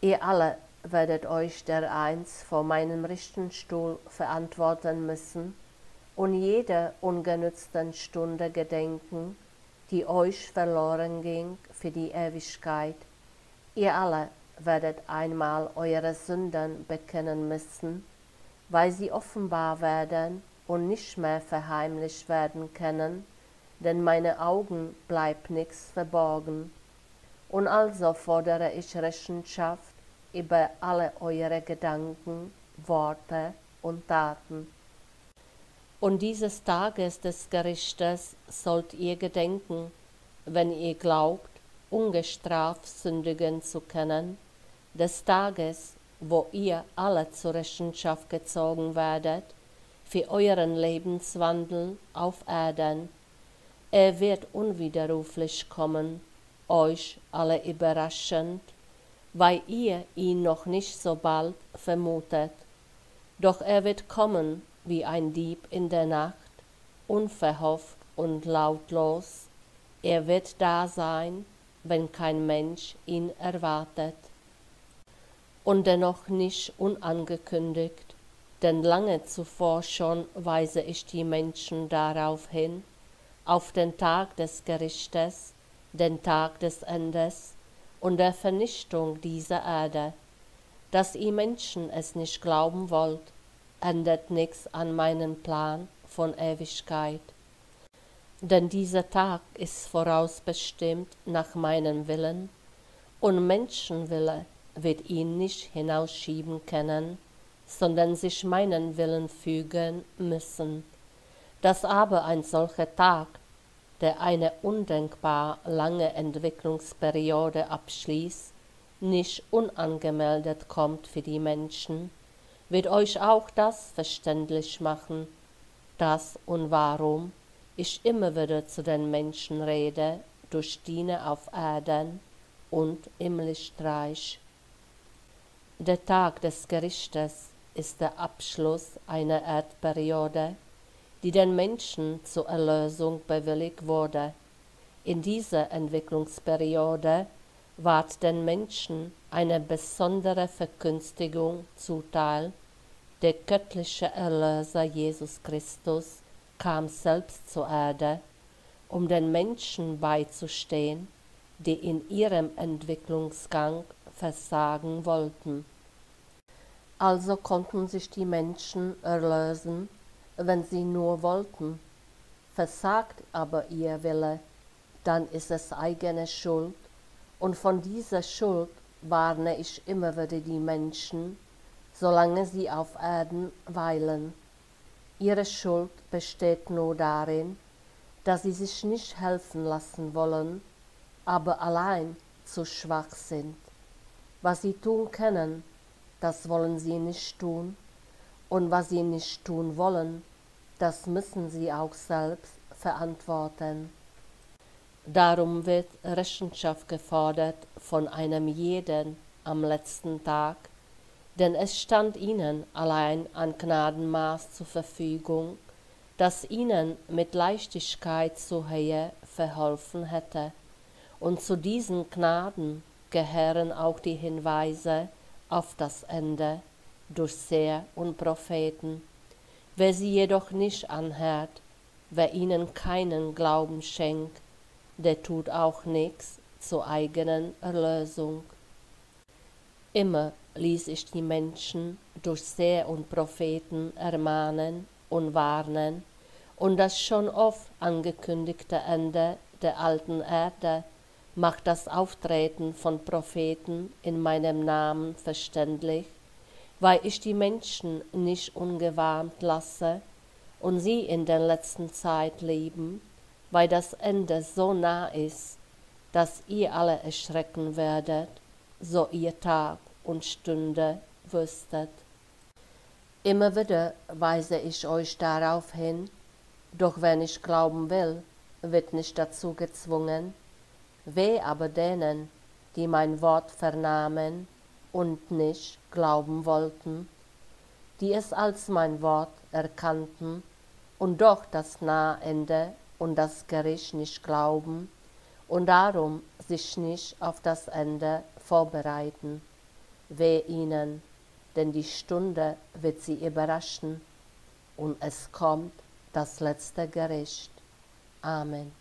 Ihr alle werdet euch dereinst vor meinem Richtenstuhl verantworten müssen und jeder ungenützten Stunde gedenken, die euch verloren ging für die Ewigkeit. Ihr alle werdet einmal eure Sünden bekennen müssen, weil sie offenbar werden und nicht mehr verheimlicht werden können, denn meine Augen bleibt nichts verborgen. Und also fordere ich Rechenschaft über alle eure Gedanken, Worte und Taten. Und dieses Tages des Gerichtes sollt ihr gedenken, wenn ihr glaubt, ungestraft sündigen zu können, des Tages, wo ihr alle zur Rechenschaft gezogen werdet, für euren Lebenswandel auf Erden. Er wird unwiderruflich kommen, euch alle überraschend, weil ihr ihn noch nicht so bald vermutet. Doch er wird kommen wie ein Dieb in der Nacht, unverhofft und lautlos. Er wird da sein, wenn kein Mensch ihn erwartet. Und dennoch nicht unangekündigt, denn lange zuvor schon weise ich die Menschen darauf hin, auf den Tag des Gerichtes, den Tag des Endes und der Vernichtung dieser Erde. Dass ihr Menschen es nicht glauben wollt, ändert nichts an meinen Plan von Ewigkeit. Denn dieser Tag ist vorausbestimmt nach meinem Willen, und Menschenwille wird ihn nicht hinausschieben können, sondern sich meinen Willen fügen müssen. Dass aber ein solcher Tag, der eine undenkbar lange Entwicklungsperiode abschließt, nicht unangemeldet kommt für die Menschen, wird euch auch das verständlich machen, dass und warum ich immer wieder zu den Menschen rede, durch Diene auf Erden und im Lichtreich. Der Tag des Gerichtes ist der Abschluss einer Erdperiode, die den Menschen zur Erlösung bewilligt wurde. In dieser Entwicklungsperiode ward den Menschen eine besondere Verkünstigung zuteil. Der göttliche Erlöser Jesus Christus kam selbst zur Erde, um den Menschen beizustehen, die in ihrem Entwicklungsgang versagen wollten. Also konnten sich die Menschen erlösen, wenn sie nur wollten. Versagt aber ihr Wille, dann ist es eigene Schuld, und von dieser Schuld warne ich immer wieder die Menschen, solange sie auf Erden weilen. Ihre Schuld besteht nur darin, dass sie sich nicht helfen lassen wollen, aber allein zu schwach sind. Was sie tun können, das wollen sie nicht tun, und was sie nicht tun wollen, das müssen sie auch selbst verantworten. Darum wird Rechenschaft gefordert von einem jeden am letzten Tag, denn es stand ihnen allein ein Gnadenmaß zur Verfügung, das ihnen mit Leichtigkeit zur Höhe verholfen hätte. Und zu diesen Gnaden gehören auch die Hinweise auf das Ende durch Seher und Propheten. Wer sie jedoch nicht anhört, wer ihnen keinen Glauben schenkt, der tut auch nichts zur eigenen Erlösung. Immer ließ ich die Menschen durch Seher und Propheten ermahnen und warnen, und das schon oft angekündigte Ende der alten Erde macht das Auftreten von Propheten in meinem Namen verständlich, weil ich die Menschen nicht ungewarnt lasse und sie in der letzten Zeit leben, weil das Ende so nah ist, dass ihr alle erschrecken werdet, so ihr Tag und Stunde wüsstet. Immer wieder weise ich euch darauf hin, doch wenn ich glauben will, wird nicht dazu gezwungen, weh aber denen, die mein Wort vernahmen und nicht glauben wollten, die es als mein Wort erkannten und doch das nahe Ende und das Gericht nicht glauben und darum sich nicht auf das Ende vorbereiten. Weh ihnen, denn die Stunde wird sie überraschen und es kommt das letzte Gericht. Amen.